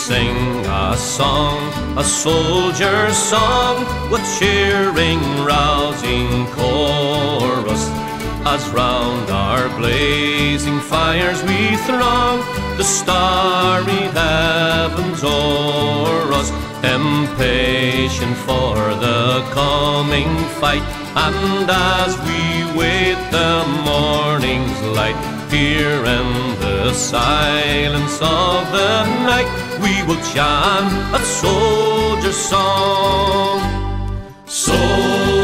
sing a song, a soldier's song, with cheering, rousing chorus. As round our blazing fires we throng, the starry heavens o'er us, impatient for the coming fight. And as we wait the morning's light, here in the silence of the night, we will chant a soldier's song. Soldiers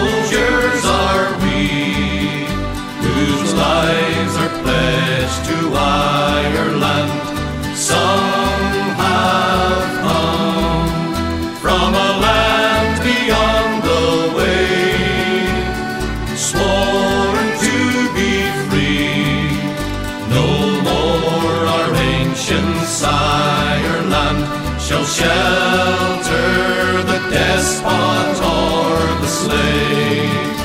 shall shelter the despot or the slave.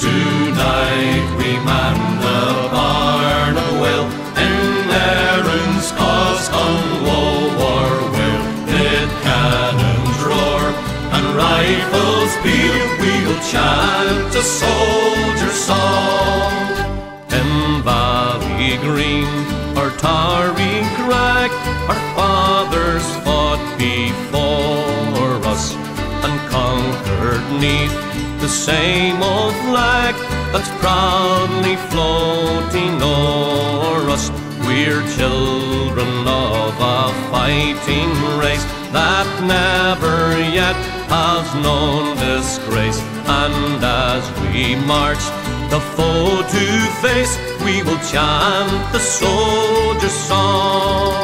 Tonight we man the barn of will in Erin's cause come woe or will. Mid cannons roar and rifles peal, we will chant a soldier's song. In Valley Green or Tarry fathers fought before us and conquered neath the same old flag that's proudly floating o'er us. We're children of a fighting race that never yet has known disgrace. And as we march the foe to face, we will chant the soldier's song.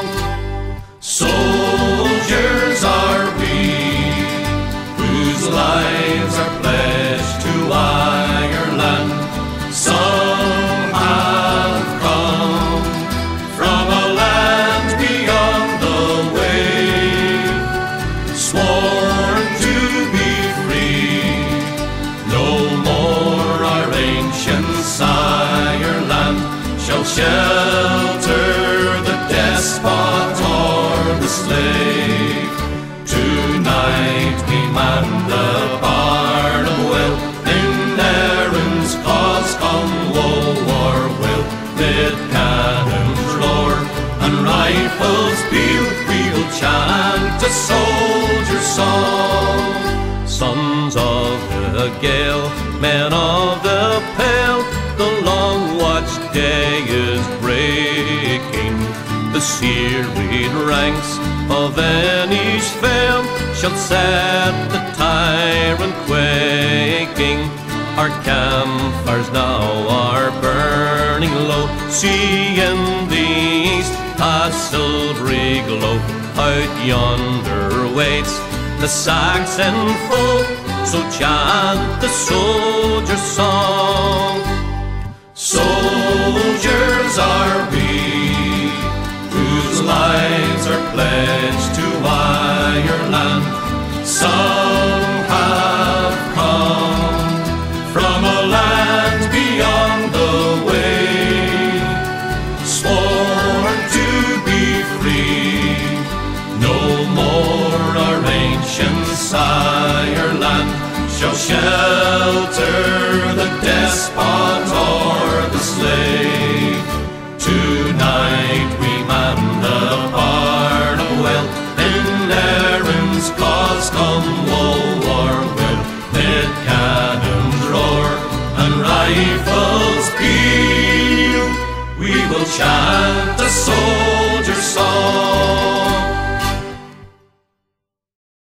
Ancient Sireland shall shelter the despot or the slave. Tonight we man the barn of will in Erin's cause come woe or will. Mid cannons roar and rifles peal, we will chant a soldier's song. Sons of the Gael, men of the pale, the long watch day is breaking. The serried ranks of Enish fell shall set the tyrant quaking. Our campfires now are burning low. See in the east a silvery glow. Out yonder waits the Saxon foe. So chant the soldier's song. Soldiers are we, whose lives are pledged to Ireland. Some have come from a land beyond the wave, sworn to be free. No more our ancient Sireland shall shelter the despot or the slave. Tonight we man the barn of will in Erin's cause come woe or will. Mid cannons roar and rifles peal. We will chant.